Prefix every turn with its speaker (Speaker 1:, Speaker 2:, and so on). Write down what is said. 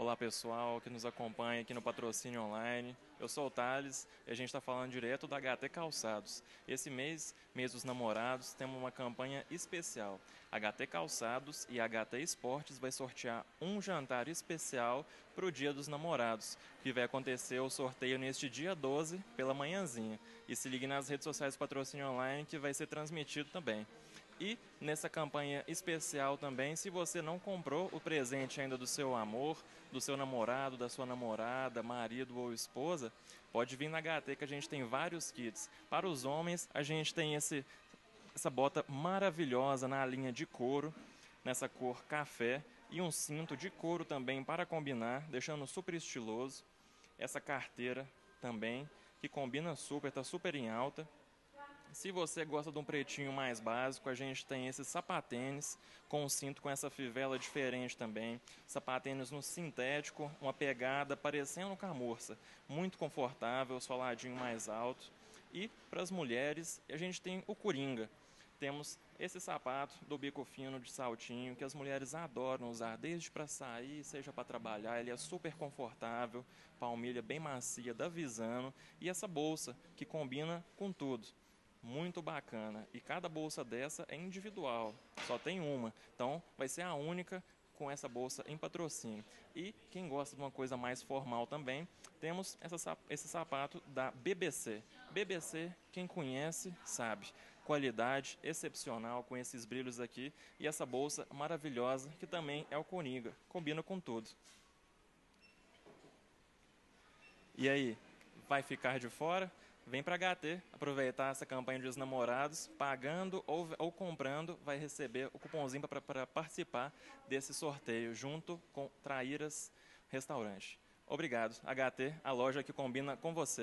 Speaker 1: Olá pessoal que nos acompanha aqui no Patrocínio Online. Eu sou o Thales e a gente está falando direto da HT Calçados. Esse mês, mês dos namorados, temos uma campanha especial. HT Calçados e HT Esportes vai sortear um jantar especial para o Dia dos Namorados, que vai acontecer o sorteio neste dia 12 pela manhãzinha. E se ligue nas redes sociais do Patrocínio Online que vai ser transmitido também. E nessa campanha especial também, se você não comprou o presente ainda do seu amor, do seu namorado, da sua namorada, marido ou esposa, pode vir na HT que a gente tem vários kits. Para os homens, a gente tem esse, essa bota maravilhosa na linha de couro, nessa cor café, e um cinto de couro também para combinar, deixando super estiloso. Essa carteira também, que combina super, está super em alta. Se você gosta de um pretinho mais básico, a gente tem esse sapatênis com cinto com essa fivela diferente também. Sapatênis no sintético, uma pegada parecendo camurça. Muito confortável, soladinho mais alto. E para as mulheres, a gente tem o Coringa. Temos esse sapato do bico fino de saltinho que as mulheres adoram usar, desde para sair, seja para trabalhar. Ele é super confortável, palmilha bem macia da Visano e essa bolsa que combina com tudo muito bacana. E cada bolsa dessa é individual, só tem uma. Então vai ser a única com essa bolsa em patrocínio. E quem gosta de uma coisa mais formal também, temos essa, esse sapato da BBC. BBC, quem conhece, sabe. Qualidade excepcional com esses brilhos aqui e essa bolsa maravilhosa que também é o Coniga, combina com tudo. E aí, vai ficar de fora? Vem para HT aproveitar essa campanha dos namorados, pagando ou, ou comprando, vai receber o cupomzinho para participar desse sorteio, junto com Traíras Restaurante. Obrigado, HT, a loja que combina com você.